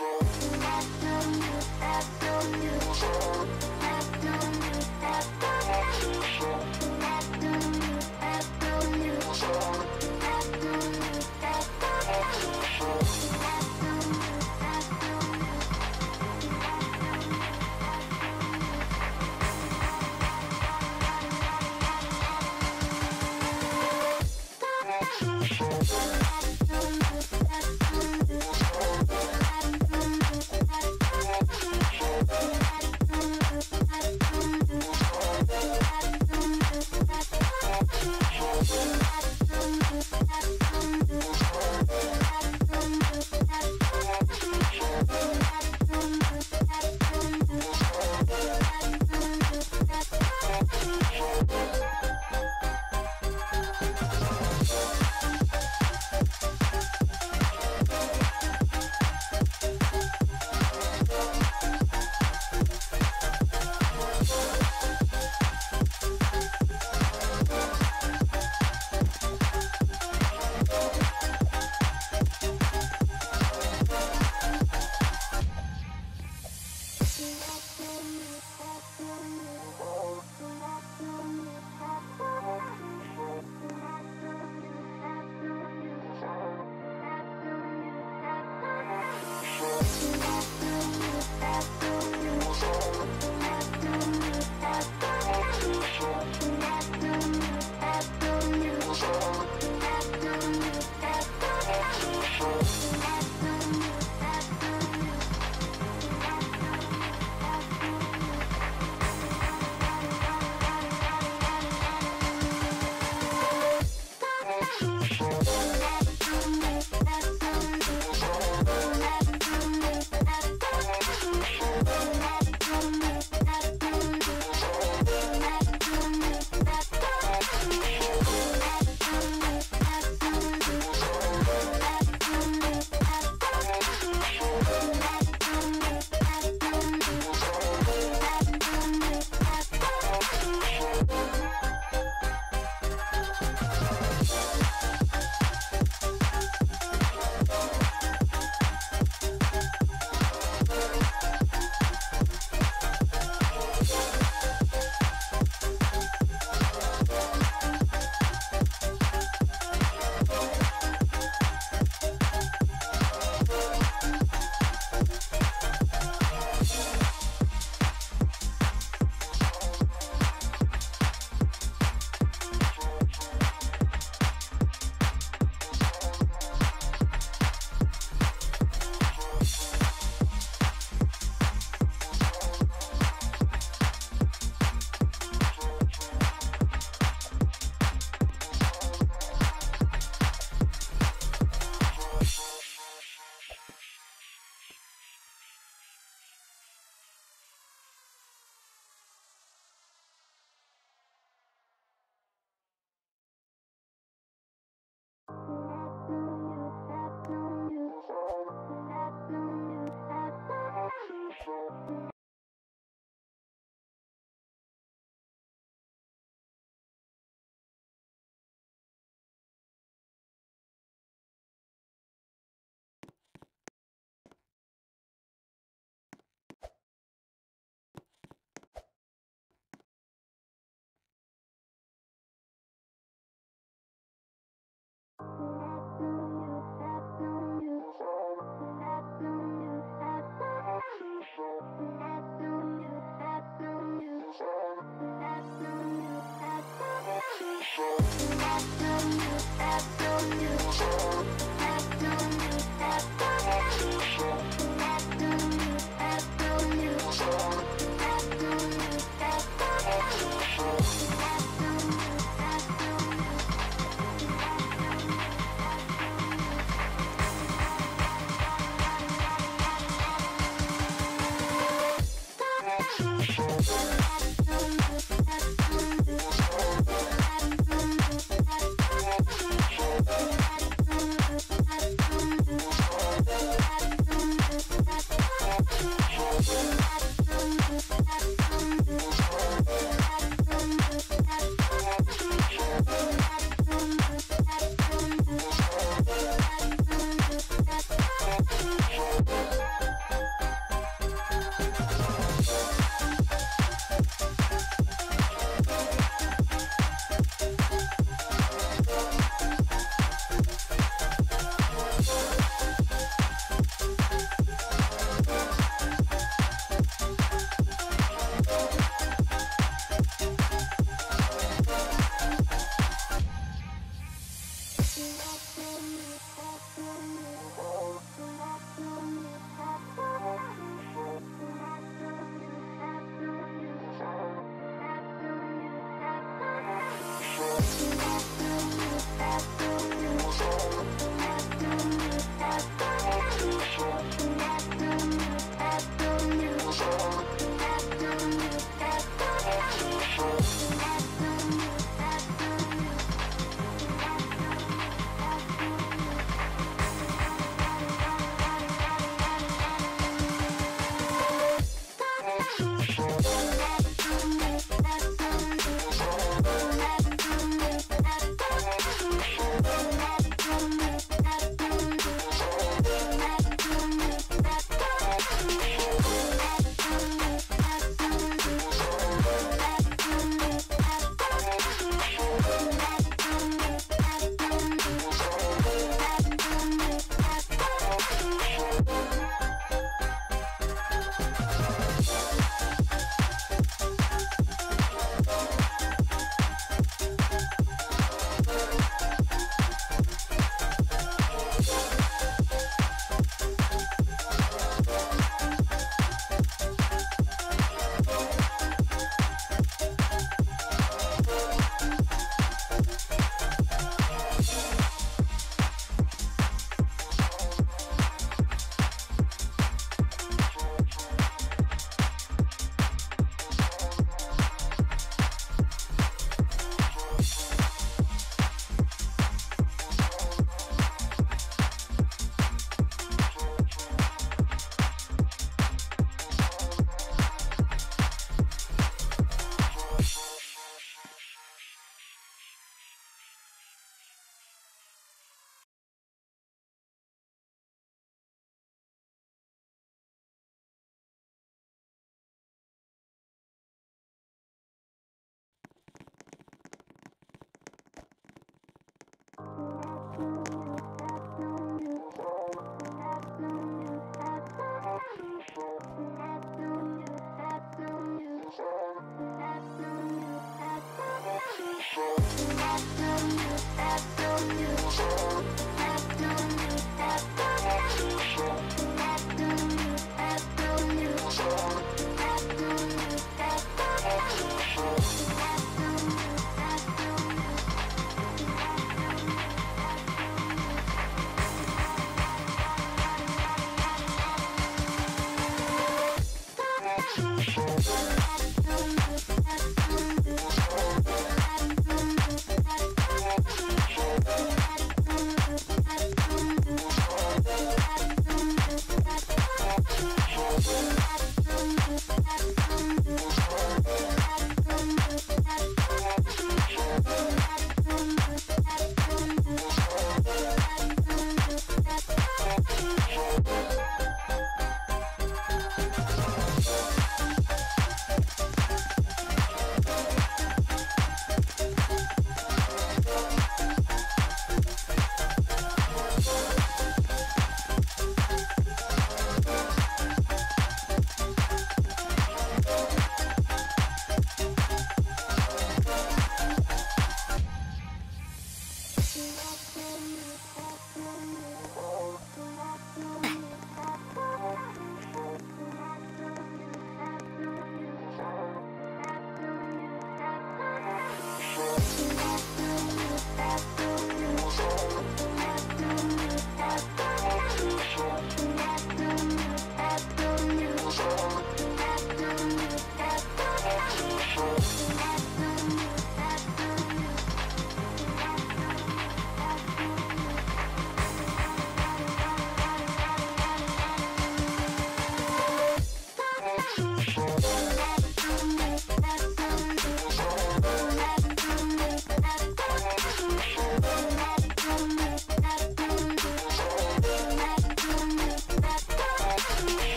I don't need, I don't need, Thank you. song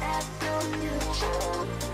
After you,